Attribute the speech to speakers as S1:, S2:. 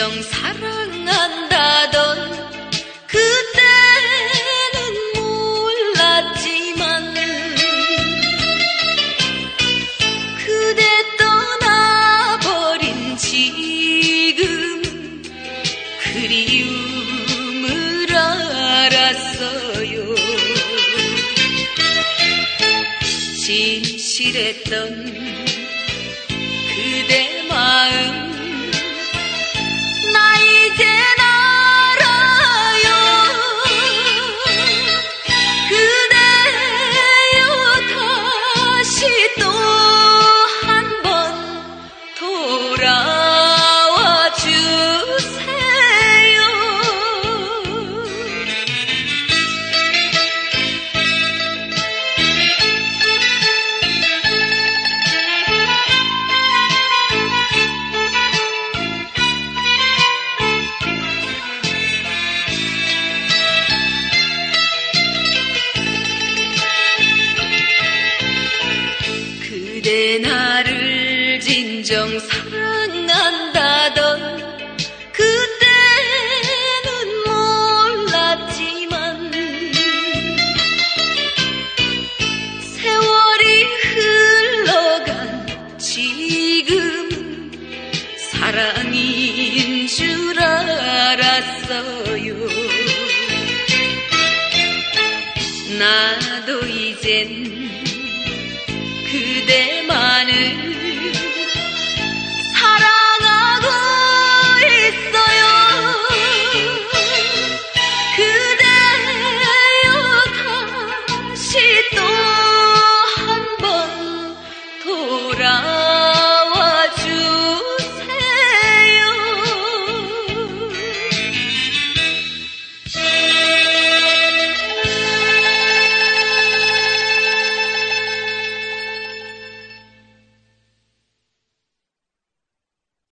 S1: 진정 사랑한다던 그때는 몰랐지만 그대 떠나버린 지금 그리움을 알았어요. 진실했던 나를 진정 사랑한다던 그때는 몰랐지만 세월이 흘러간 지금 사랑인 줄 알았어요. 나도 이젠 그대만 을 사랑하고 있어요. 그대여 다시 또 한 번 돌아